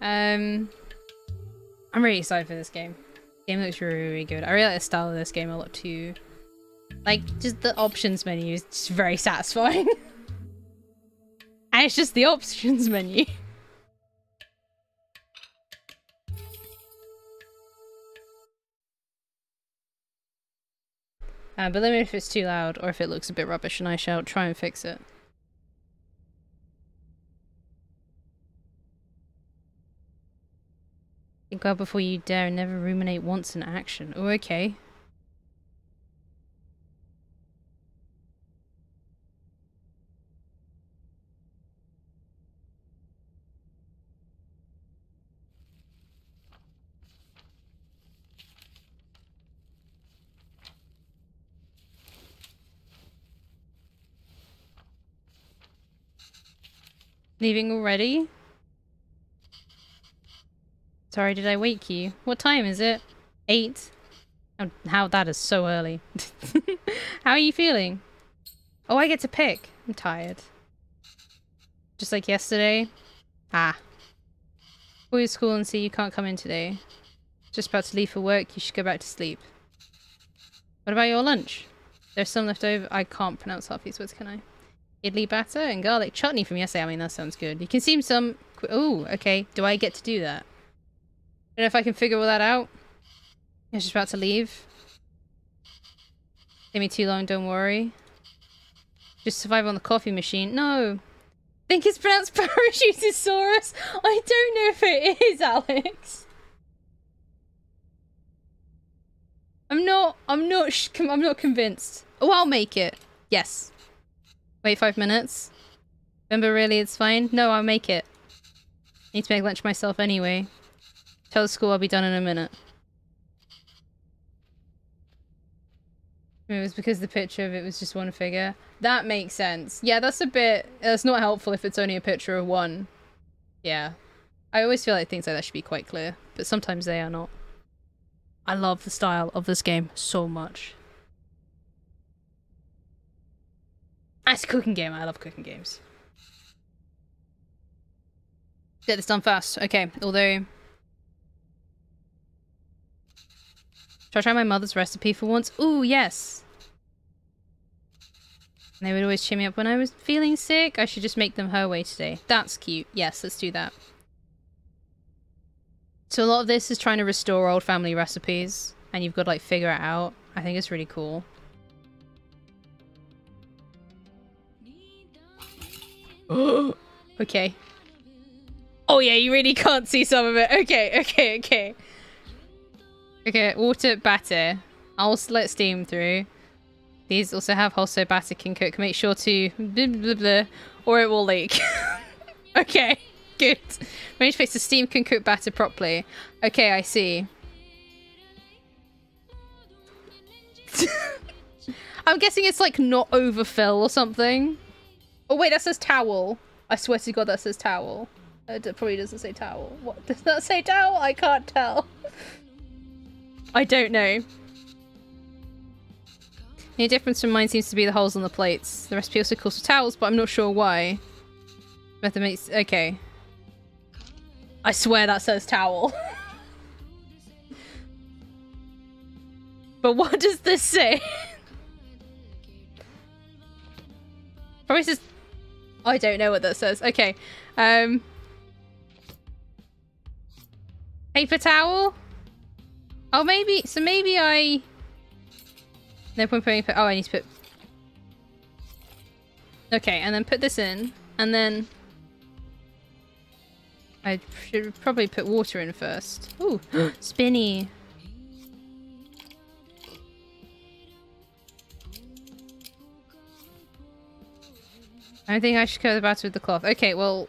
Um, I'm really excited for this game. Game looks really, really good. I really like the style of this game a lot too. Like, just the options menu is just very satisfying. and it's just the options menu. Uh, but let me know if it's too loud or if it looks a bit rubbish and I shall try and fix it. Think God before you dare and never ruminate once in action. Oh, okay. Leaving already? Sorry, did I wake you? What time is it? Eight? Oh, how that is so early. how are you feeling? Oh, I get to pick. I'm tired. Just like yesterday? Ah. Call your school and see you can't come in today. Just about to leave for work, you should go back to sleep. What about your lunch? There's some left over. I can't pronounce half these words, can I? Idli batter and garlic chutney from yesterday. I mean, that sounds good. You can see some... Oh, okay. Do I get to do that? Don't know if I can figure all that out. I was just about to leave. Take me too long, don't worry. Just survive on the coffee machine. No! I think it's pronounced Parachutosaurus. I don't know if it is, Alex. I'm not, I'm not, I'm not convinced. Oh, I'll make it. Yes. Wait five minutes. Remember, really, it's fine? No, I'll make it. Need to make lunch myself anyway. Tell the school I'll be done in a minute. It was because the picture of it was just one figure. That makes sense. Yeah, that's a bit... That's not helpful if it's only a picture of one. Yeah. I always feel like things like that should be quite clear, but sometimes they are not. I love the style of this game so much. It's a cooking game. I love cooking games. Get this done fast. Okay, although... Should I try my mother's recipe for once? Ooh, yes! They would always cheer me up when I was feeling sick. I should just make them her way today. That's cute. Yes, let's do that. So a lot of this is trying to restore old family recipes. And you've got to like figure it out. I think it's really cool. okay. Oh yeah, you really can't see some of it. Okay, okay, okay. Okay, water batter. I'll let steam through. These also have also batter can cook. Make sure to blah, blah, blah, or it will leak. okay, good. Manage to fix the steam can cook batter properly. Okay, I see. I'm guessing it's like not overfill or something. Oh wait, that says towel. I swear to god that says towel. Uh, it probably doesn't say towel. What, does that say towel? I can't tell. I don't know. The only difference from mine seems to be the holes on the plates. The recipe also calls for towels, but I'm not sure why. Method makes... Okay. I swear that says towel. but what does this say? Probably says I don't know what that says. Okay. Um, paper towel? Oh, maybe... So maybe I... No point putting... Oh, I need to put... Okay, and then put this in. And then... I should probably put water in first. Ooh, spinny. I think I should cover the batter with the cloth. Okay, well,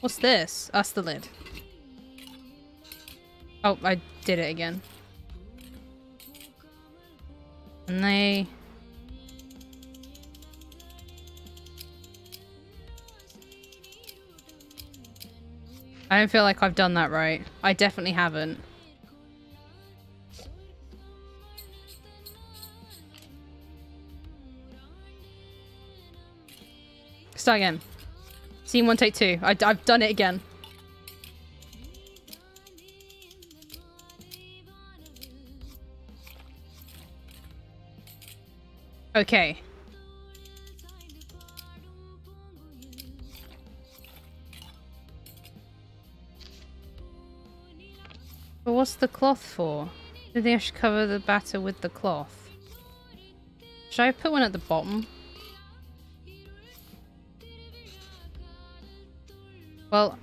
what's this? That's the lid. Oh, I did it again. They... I don't feel like I've done that right. I definitely haven't. Start again. Scene one, take two. I, I've done it again. Okay. But what's the cloth for? Think I should cover the batter with the cloth? Should I put one at the bottom? Well,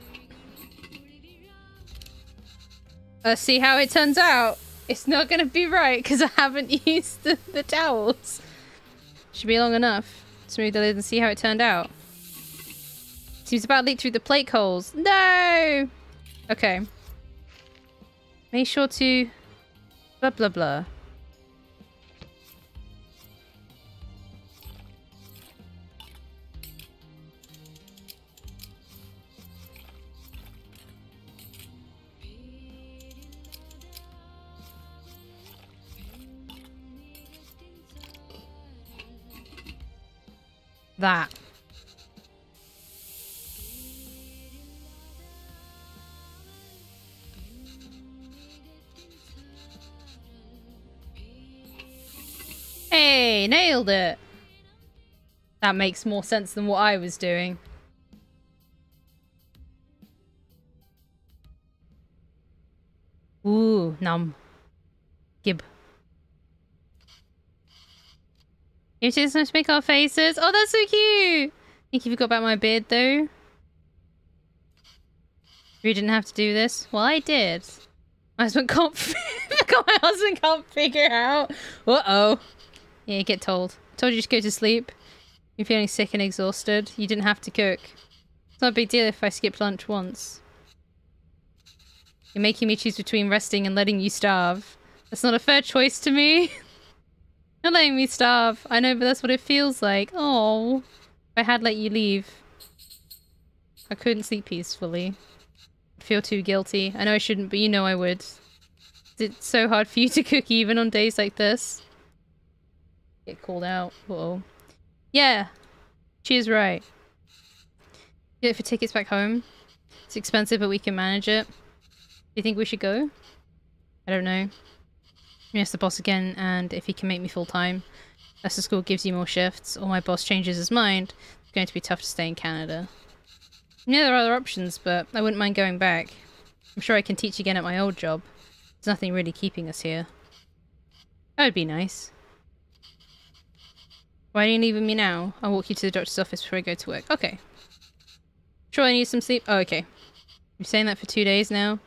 let's see how it turns out. It's not going to be right because I haven't used the, the towels. Should be long enough. Smooth the lid and see how it turned out. Seems about leaked through the plate holes. No! Okay. Make sure to... Blah, blah, blah. That. Hey, nailed it. That makes more sense than what I was doing. Ooh, numb. Gib. You just to make our faces. Oh, that's so cute. Think you forgot about my beard, though. You didn't have to do this. Well, I did. My husband can't. my husband can't figure out. Uh oh. Yeah, you get told. Told you to go to sleep. You're feeling sick and exhausted. You didn't have to cook. It's not a big deal if I skipped lunch once. You're making me choose between resting and letting you starve. That's not a fair choice to me. not letting me starve. I know, but that's what it feels like. Oh, I had let you leave. I couldn't sleep peacefully. I feel too guilty. I know I shouldn't, but you know I would. It's so hard for you to cook even on days like this. Get called out. Oh Yeah. She is right. Get it for tickets back home. It's expensive, but we can manage it. Do you think we should go? I don't know. Yes, the boss again, and if he can make me full-time. Unless the school gives you more shifts, or my boss changes his mind, it's going to be tough to stay in Canada. Yeah, there are other options, but I wouldn't mind going back. I'm sure I can teach again at my old job. There's nothing really keeping us here. That would be nice. Why are you leaving me now? I'll walk you to the doctor's office before I go to work. Okay. Sure, I need some sleep. Oh, okay. You're saying that for two days now?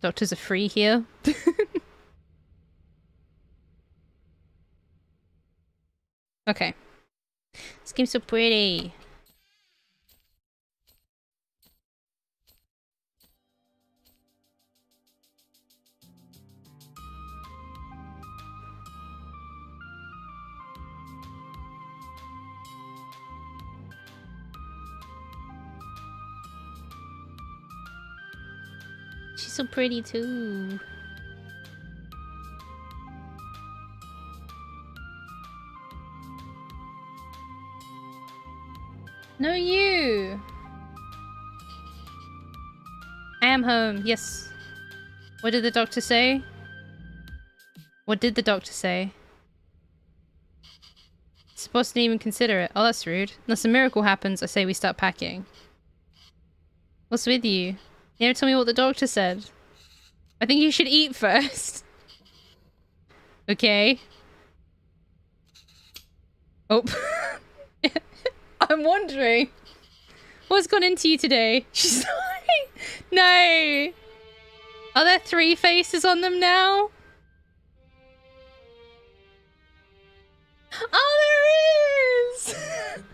Doctors are free here. okay. This game's so pretty. She's so pretty too. Am home, yes. What did the doctor say? What did the doctor say? Supposed to even consider it. Oh, that's rude. Unless a miracle happens, I say we start packing. What's with you? You never tell me what the doctor said. I think you should eat first. okay. Oh. I'm wondering. What's gone into you today? She's like, no. Are there three faces on them now? Oh, there is!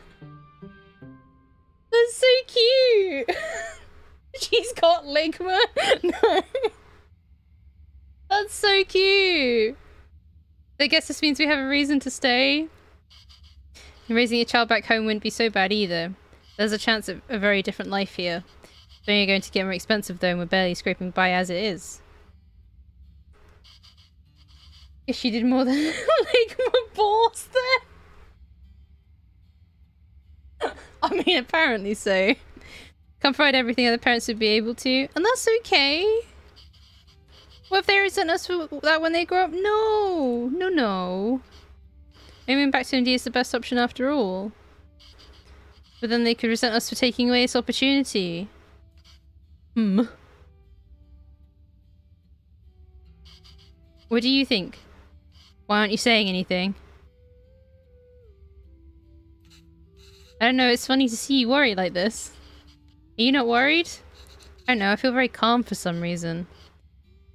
That's so cute! She's got ligma. no. That's so cute. I guess this means we have a reason to stay. Raising a child back home wouldn't be so bad either. There's a chance of a very different life here. Only going to get more expensive though and we're barely scraping by as it is. Guess she did more than ligma balls there. I mean, apparently so. Can't provide everything other parents would be able to. And that's okay. What if they resent us for that when they grow up? No. No, no. Moving back to India is the best option after all. But then they could resent us for taking away this opportunity. Hmm. What do you think? Why aren't you saying anything? I don't know, it's funny to see you worry like this. Are you not worried? I don't know, I feel very calm for some reason.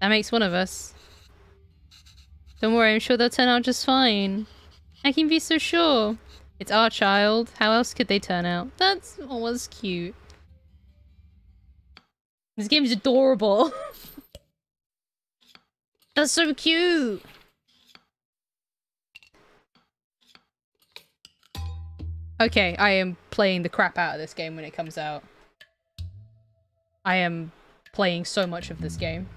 That makes one of us. Don't worry, I'm sure they'll turn out just fine. I can be so sure. It's our child. How else could they turn out? That's always cute. This game is adorable. That's so cute. Okay, I am playing the crap out of this game when it comes out. I am playing so much of this game.